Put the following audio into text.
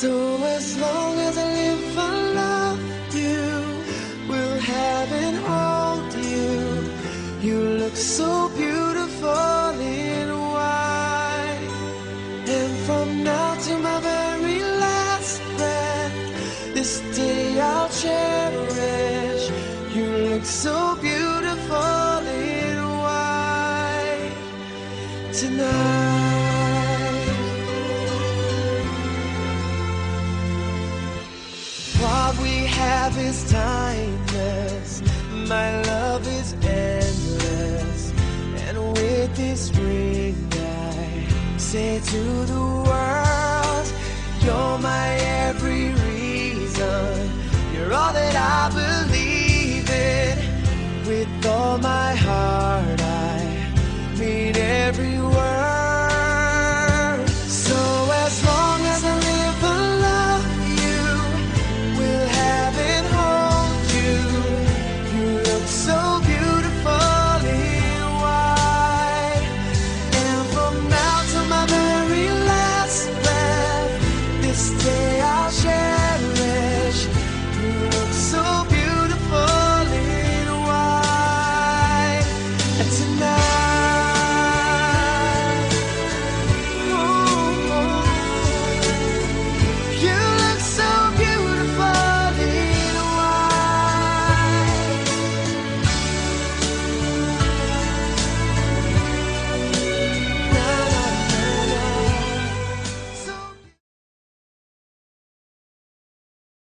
So as long as I live, I love you. We'll have and hold you. You look so beautiful in white. And from now to my very last breath, this day I'll cherish. You look so beautiful in white tonight. What we have is timeless. My love is endless. And with this ring, I say to the world, You're my every reason. You're all that I believe